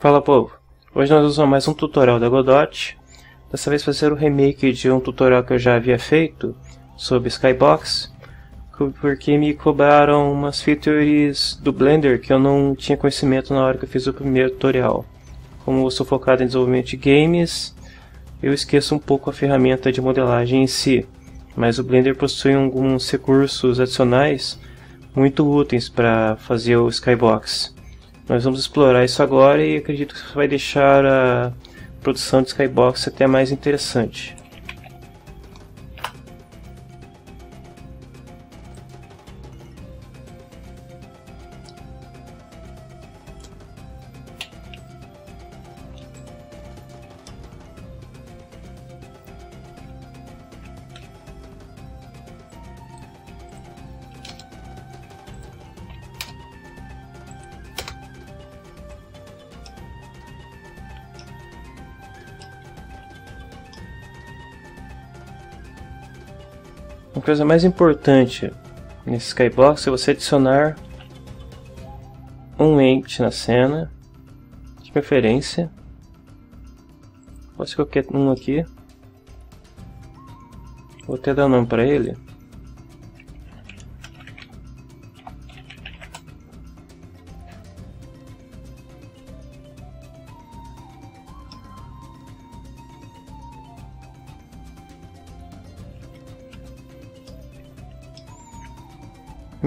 Fala povo, hoje nós usamos mais um tutorial da Godot, dessa vez fazer o remake de um tutorial que eu já havia feito sobre Skybox, porque me cobraram umas features do Blender que eu não tinha conhecimento na hora que eu fiz o primeiro tutorial. Como eu sou focado em desenvolvimento de games, eu esqueço um pouco a ferramenta de modelagem em si, mas o Blender possui alguns recursos adicionais muito úteis para fazer o Skybox. Nós vamos explorar isso agora e acredito que isso vai deixar a produção de Skybox até mais interessante. Uma coisa mais importante nesse Skybox é você adicionar um ente na cena, de preferência. Ser qualquer um aqui. Vou até dar um nome para ele.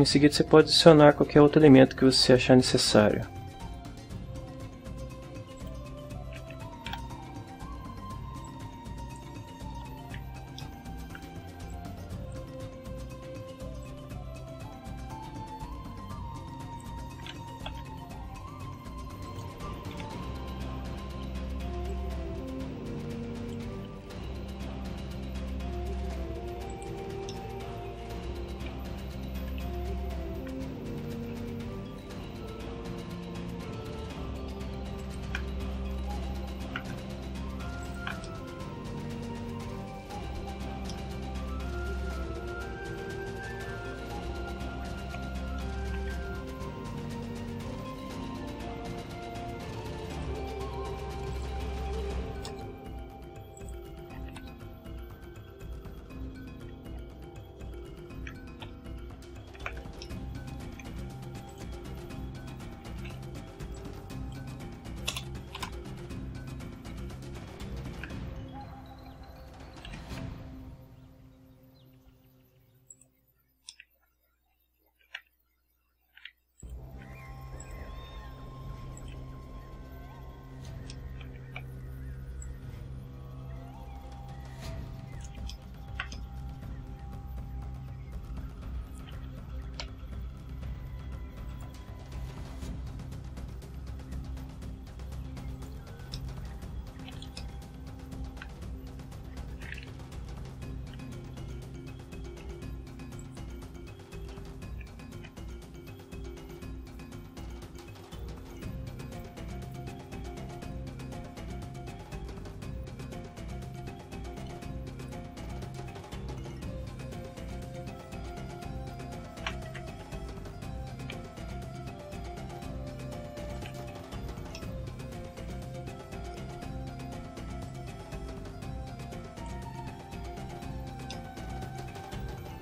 Em seguida você pode adicionar qualquer outro elemento que você achar necessário.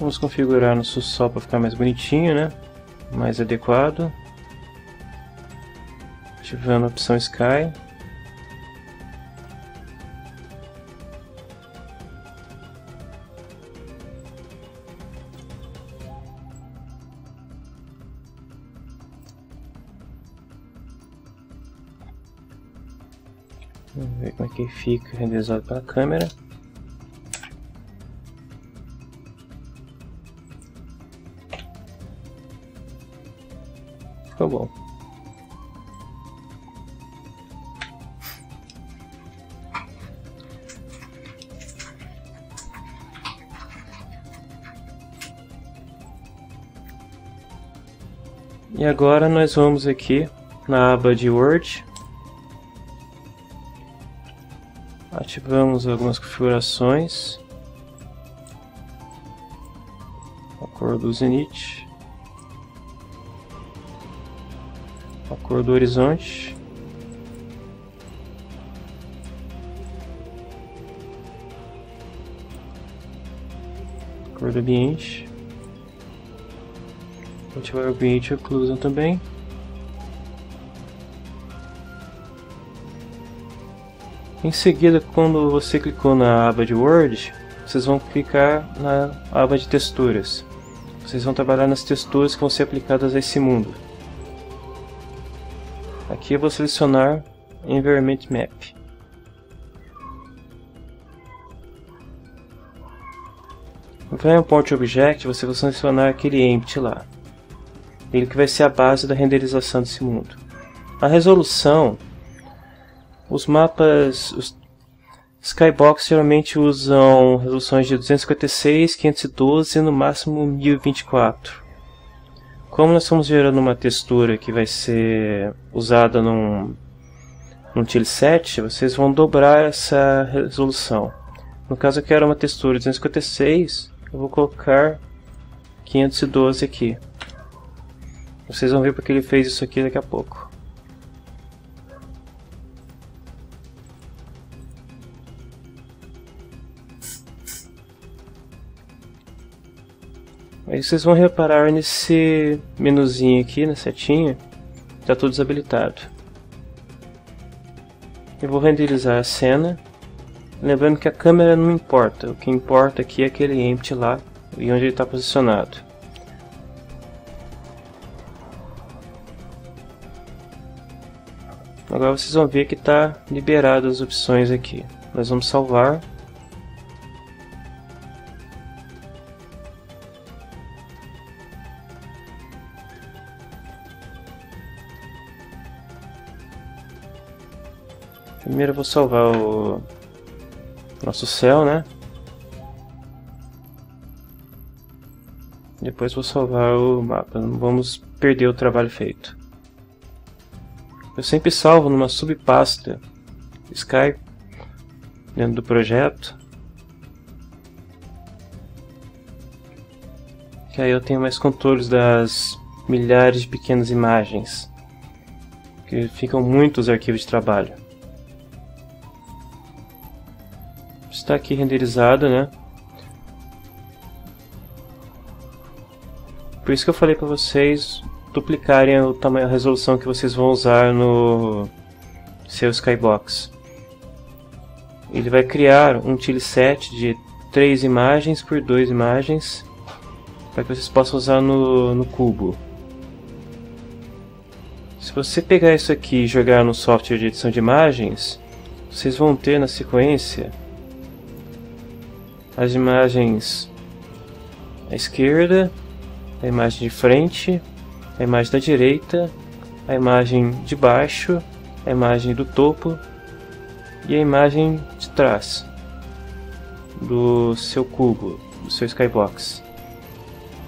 Vamos configurar nosso sol para ficar mais bonitinho, né? Mais adequado. Ativando a opção Sky. Vamos ver como é que fica renderizado pela câmera. Ficou bom. E agora nós vamos aqui na aba de Word. Ativamos algumas configurações. A cor do Zenith. cor do horizonte. Cor do ambiente. Vou ativar o ambiente occlusion também. Em seguida, quando você clicou na aba de Word, vocês vão clicar na aba de texturas. Vocês vão trabalhar nas texturas que vão ser aplicadas a esse mundo. Aqui eu vou selecionar Environment Map. Vai um Point Object, você vai selecionar aquele empty lá. Ele que vai ser a base da renderização desse mundo. A resolução, os mapas, os Skybox geralmente usam resoluções de 256, 512 e no máximo 1024. Como nós estamos gerando uma textura que vai ser usada num, num set, vocês vão dobrar essa resolução. No caso eu quero uma textura de 256, eu vou colocar 512 aqui. Vocês vão ver porque ele fez isso aqui daqui a pouco. Vocês vão reparar nesse menuzinho aqui, na setinha, está tudo desabilitado. Eu vou renderizar a cena, lembrando que a câmera não importa, o que importa aqui é aquele empty lá e onde ele está posicionado. Agora vocês vão ver que está liberado as opções aqui. Nós vamos salvar Primeiro eu vou salvar o nosso céu, né? Depois vou salvar o mapa, não vamos perder o trabalho feito. Eu sempre salvo numa subpasta Sky dentro do projeto. Que aí eu tenho mais controles das milhares de pequenas imagens. Que ficam muitos arquivos de trabalho. Está aqui renderizado, né? Por isso que eu falei para vocês duplicarem o tamanho, a resolução que vocês vão usar no seu Skybox. Ele vai criar um tileset de 3 imagens por 2 imagens para que vocês possam usar no, no cubo. Se você pegar isso aqui e jogar no software de edição de imagens, vocês vão ter na sequência as imagens à esquerda, a imagem de frente, a imagem da direita, a imagem de baixo, a imagem do topo e a imagem de trás do seu cubo, do seu skybox.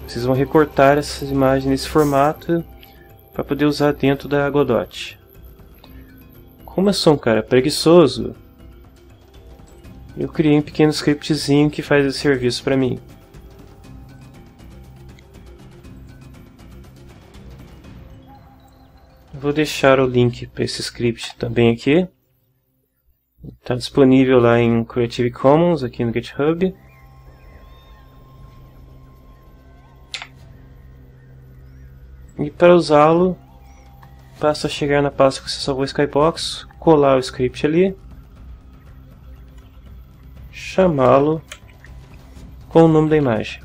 Vocês vão recortar essas imagens nesse formato para poder usar dentro da Godot. Como eu sou um cara preguiçoso, eu criei um pequeno scriptzinho que faz esse serviço para mim. Vou deixar o link para esse script também aqui. Está disponível lá em Creative Commons, aqui no GitHub. E para usá-lo, basta chegar na pasta que você salvou o Skybox, colar o script ali chamá-lo com o nome da imagem.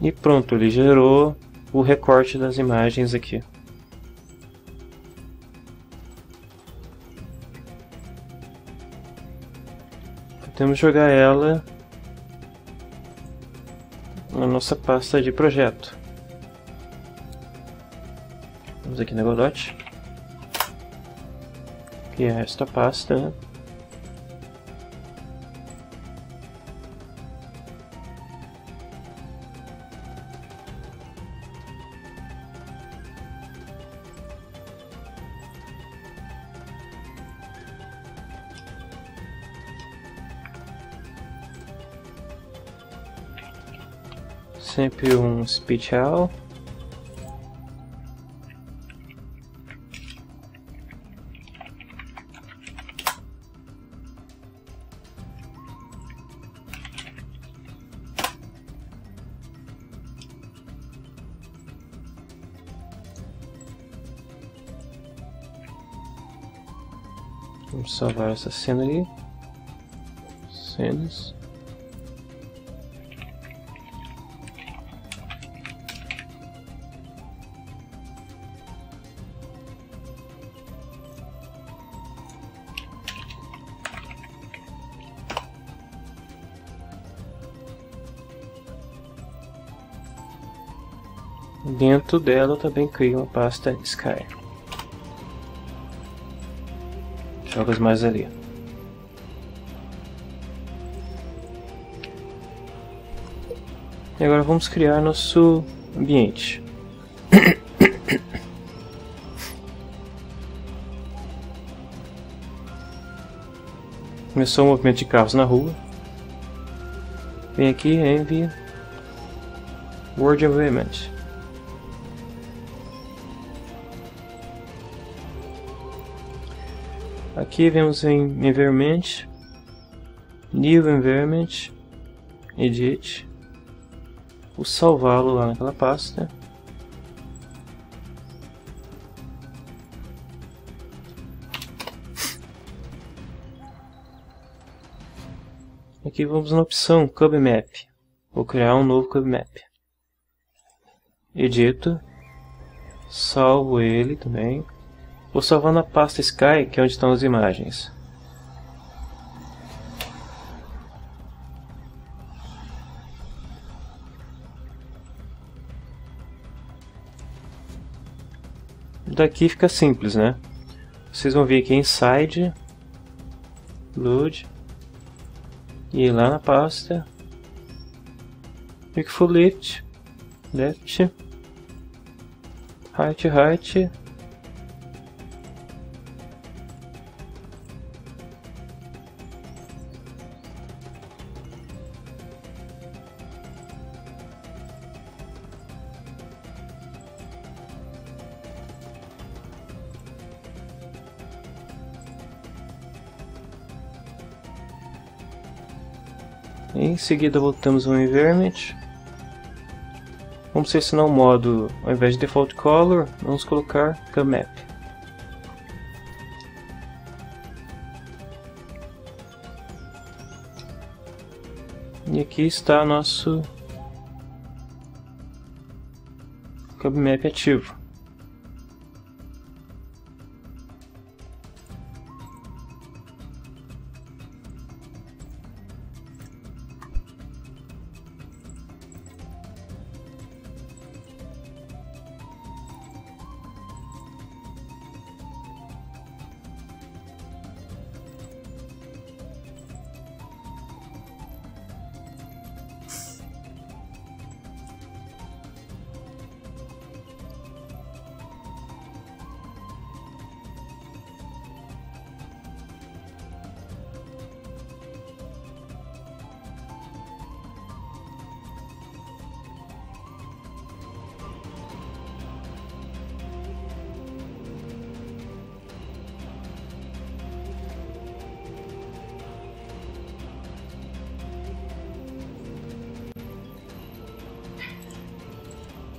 E pronto, ele gerou o recorte das imagens aqui. Podemos jogar ela na nossa pasta de projeto. Vamos aqui na Godot. Que é esta pasta. Sempre um special. Vamos salvar essa cena ali. Cenas. Dentro dela também crio uma pasta Sky. Jogas mais ali. E agora vamos criar nosso ambiente. Começou o movimento de carros na rua. Vem aqui, envia Word Environment. Aqui vemos em Environment, New Environment, Edit, vou salvá-lo lá naquela pasta. Aqui vamos na opção Cube Map. Vou criar um novo Cube Map. Edito, salvo ele também. Vou salvar na pasta Sky, que é onde estão as imagens. Daqui fica simples, né? Vocês vão vir aqui Inside, Load, e lá na pasta, Pick Full Lift, Left, Right, Right, Em seguida voltamos ao environment. Vamos selecionar o modo, ao invés de default color, vamos colocar map. E aqui está nosso map ativo.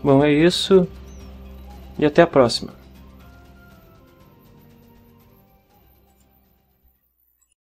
Bom, é isso. E até a próxima.